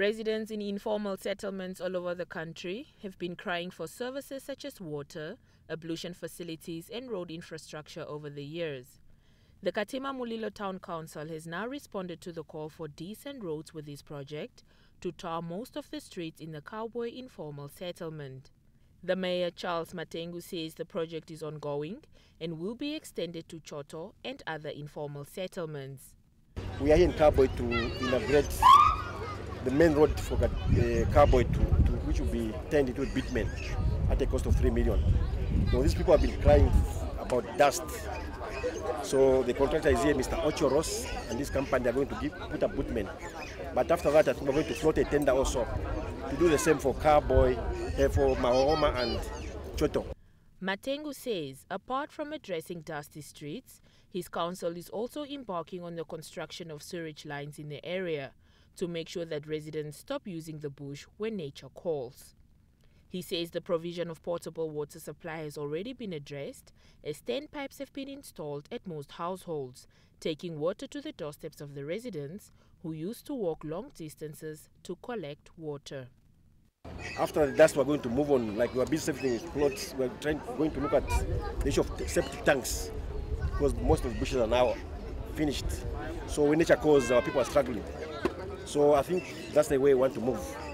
Residents in informal settlements all over the country have been crying for services such as water, ablution facilities, and road infrastructure over the years. The Katima Mulilo Town Council has now responded to the call for decent roads with this project to tar most of the streets in the Cowboy informal settlement. The mayor, Charles Matengu, says the project is ongoing and will be extended to Choto and other informal settlements. We are in Cowboy to inaugurate the main road for the uh, Cowboy to, to, which will be turned into a bitumen at a cost of 3 million. Now these people have been crying about dust. So the contractor is here, Mr. Ocho Ross, and this company are going to give, put a bitumen. But after that, I think we're going to float a tender also to do the same for Cowboy, uh, for Mahoma and Choto. Matengu says, apart from addressing dusty streets, his council is also embarking on the construction of sewage lines in the area to make sure that residents stop using the bush when nature calls. He says the provision of portable water supply has already been addressed as 10 pipes have been installed at most households, taking water to the doorsteps of the residents who used to walk long distances to collect water. After dust, we're going to move on. Like we're busy with clothes, we're trying, going to look at the issue of septic tanks because most of the bushes are now finished. So when nature calls, our people are struggling. So I think that's the way we want to move.